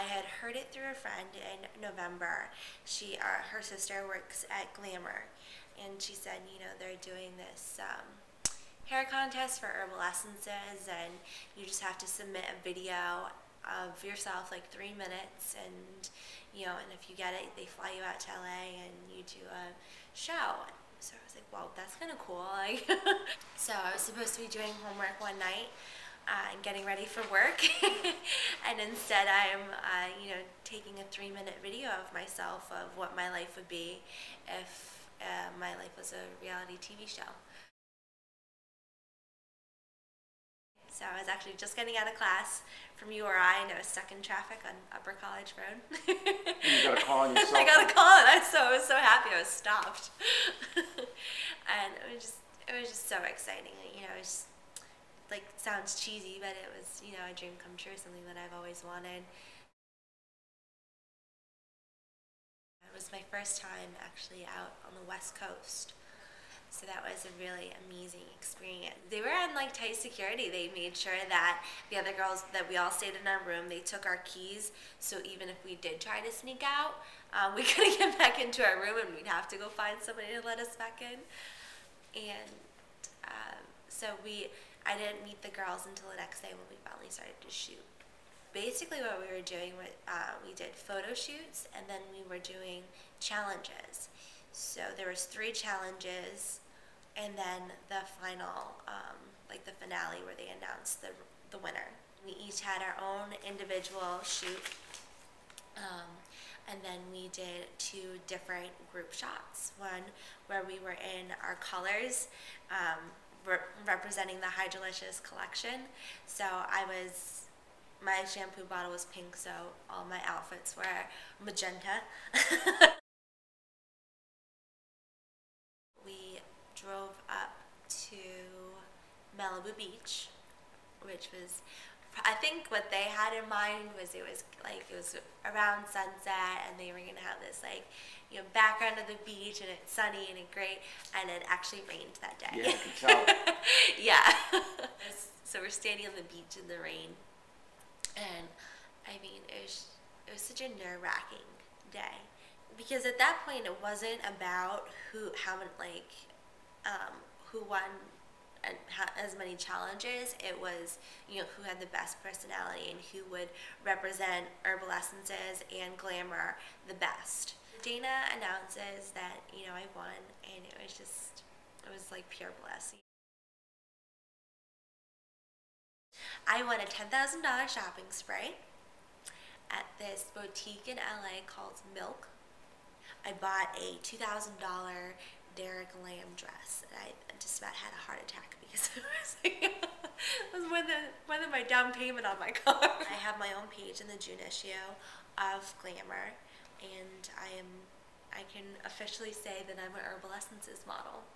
I had heard it through a friend in November. She, uh, her sister works at Glamour, and she said, you know, they're doing this um, hair contest for herbal essences, and you just have to submit a video of yourself, like three minutes, and you know, and if you get it, they fly you out to LA and you do a show. So I was like, well, that's kind of cool. Like, so I was supposed to be doing homework one night uh, and getting ready for work, and instead I'm, uh, you know, taking a three-minute video of myself of what my life would be if uh, my life was a reality TV show. So I was actually just getting out of class from URI and I was stuck in traffic on Upper College Road. you got a call on yourself. I got a call and I was so, I was so happy I was stopped. and it was just it was just so exciting. You know, it was like sounds cheesy, but it was you know a dream come true, something that I've always wanted. It was my first time actually out on the West Coast. So that was a really amazing experience. They were on like tight security. They made sure that the other girls that we all stayed in our room, they took our keys. So even if we did try to sneak out, um, we couldn't get back into our room and we'd have to go find somebody to let us back in. And um, so we, I didn't meet the girls until the next day when we finally started to shoot. Basically, what we were doing, uh, we did photo shoots, and then we were doing challenges. So there was three challenges, and then the final, um, like the finale, where they announced the the winner. We each had our own individual shoot, um, and then we did two different group shots. One where we were in our colors. Um, re representing the Hydralicious collection. So I was, my shampoo bottle was pink, so all my outfits were magenta. We drove up to Malibu Beach, which was, I think what they had in mind was it was like, it was around sunset and they were going to have this like, you know, background of the beach and it's sunny and it's great and it actually rained that day. Yeah, I can tell. yeah. so we're standing on the beach in the rain and I mean, it was, it was such a nerve-wracking day because at that point it wasn't about who how like um, who won as many challenges. It was, you know, who had the best personality and who would represent herbal essences and glamour the best. Dana announces that, you know, I won and it was just, it was like pure bliss. I won a $10,000 shopping spree at this boutique in LA called Milk. I bought a $2,000 Derek Lam dress. I just about had a heart attack because it was, was more, than, more than my down payment on my car. I have my own page in the June issue of Glamour, and I am I can officially say that I'm an Herbal Essences model.